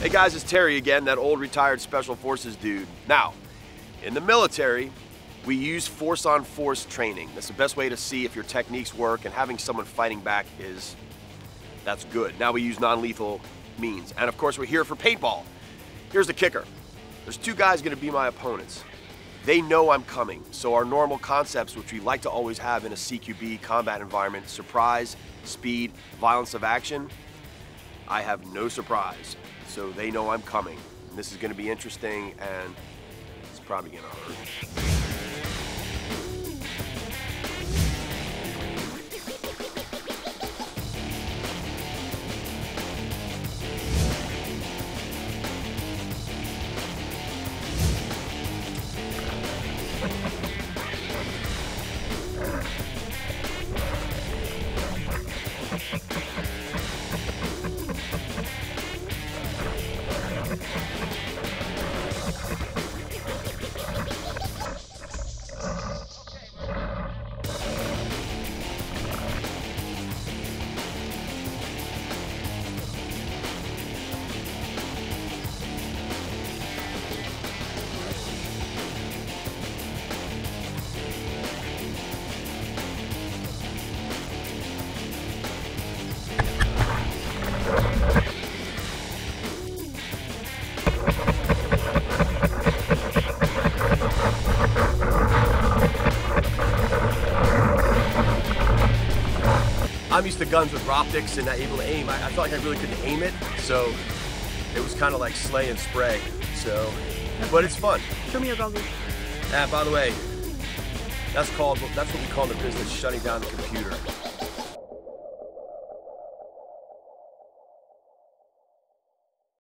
Hey guys, it's Terry again, that old retired Special Forces dude. Now, in the military, we use force on force training. That's the best way to see if your techniques work, and having someone fighting back is, that's good. Now we use non lethal means. And of course, we're here for paintball. Here's the kicker there's two guys gonna be my opponents. They know I'm coming, so our normal concepts, which we like to always have in a CQB combat environment surprise, speed, violence of action I have no surprise. So they know I'm coming. And this is gonna be interesting and it's probably gonna hurt. I'm used to guns with optics and not able to aim. I, I felt like I really couldn't aim it, so it was kind of like slay and spray. So, but it's fun. Show me your goggles. Ah, by the way, that's called that's what we call in the business shutting down the computer.